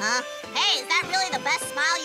Huh? Hey, is that really the best smile